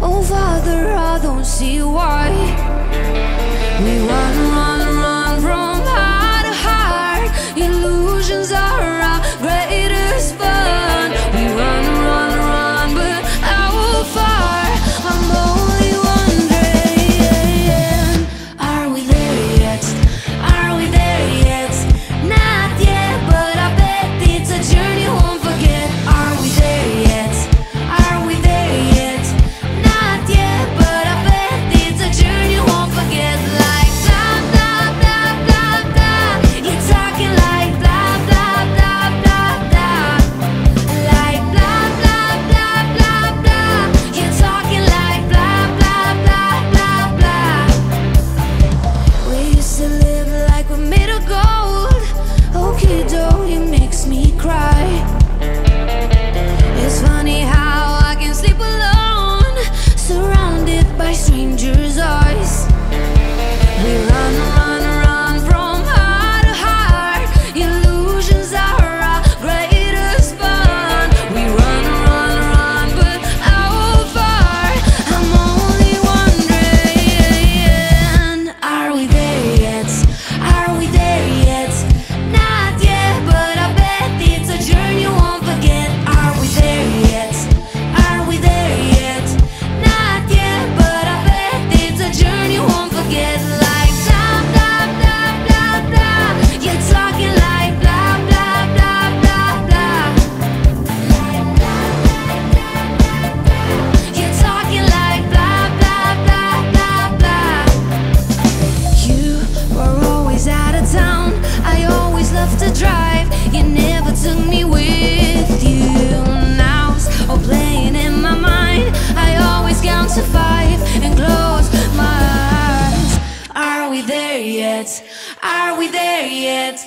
Oh, Father, I don't see why. yet? Are we there yet?